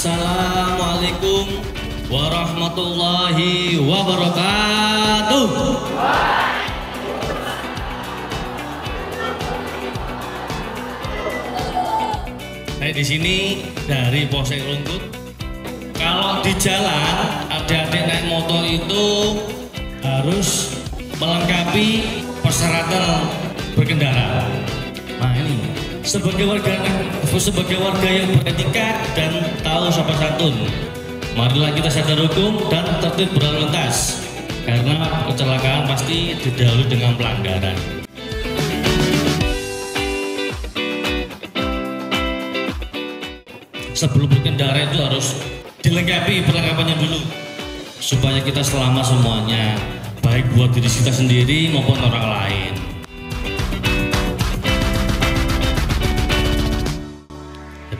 Assalamualaikum warahmatullahi wabarakatuh. Saya di sini dari Polsek Rungkut. Kalau di jalan adik-adik naik motor itu harus melengkapi persyaratan berkendara. Nah ini sebagai warga sebagai warga yang beretika dan tahu sopan santun. Marilah kita sadar hukum dan tertib berlalu lintas karena kecelakaan pasti didahului dengan pelanggaran. Sebelum berkendara itu harus dilengkapi perlengkapannya dulu supaya kita selamat semuanya baik buat diri kita sendiri maupun orang lain.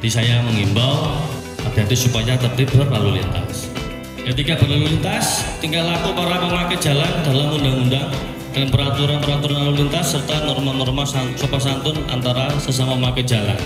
Jadi saya mengimbau hati-hati supaya tertib berlalu lintas. Ketika berlalu lintas, tinggal laku para pemakai jalan dalam undang-undang dan peraturan-peraturan lalu lintas serta norma-norma sopan santun antara sesama pemakai jalan.